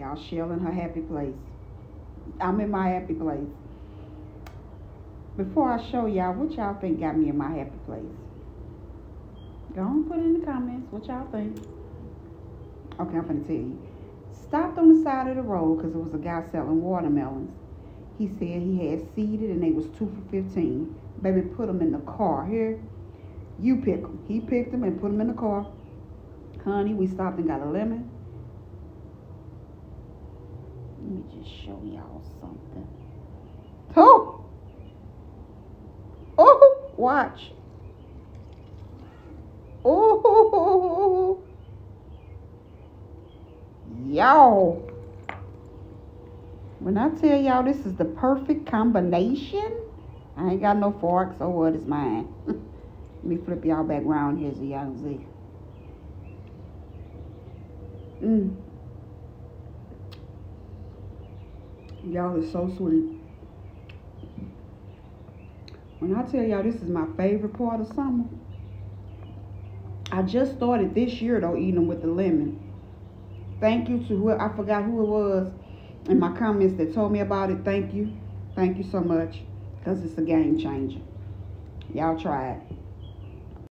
Y'all Chelle in her happy place. I'm in my happy place. Before I show y'all, what y'all think got me in my happy place? Go on, put in the comments. What y'all think? Okay, I'm gonna tell you. Stopped on the side of the road because there was a guy selling watermelons. He said he had seeded and they was two for 15. Baby, put them in the car. Here, you pick them. He picked them and put them in the car. Honey, we stopped and got a lemon. Let me just show y'all something. Oh! Oh! Watch. Oh! Y'all. When I tell y'all this is the perfect combination, I ain't got no forks or what is mine. Let me flip y'all back around here so y'all can see. Mmm. Y'all is so sweet. When I tell y'all this is my favorite part of summer, I just started this year though eating them with the lemon. Thank you to who I forgot who it was in my comments that told me about it. Thank you. Thank you so much. Because it's a game changer. Y'all try it.